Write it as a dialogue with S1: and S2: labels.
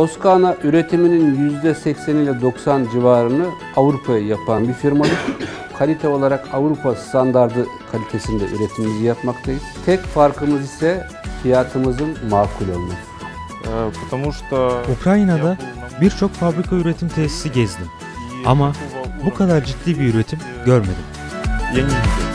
S1: Toskana üretiminin %80 ile 90 civarını Avrupa'ya yapan bir firmadır. Kalite olarak Avrupa standardı kalitesinde üretimimizi yapmaktayız. Tek farkımız ise fiyatımızın makul olması.
S2: Ukrayna'da birçok fabrika üretim tesisi gezdim. Ama bu kadar ciddi bir üretim görmedim.
S3: я не видел.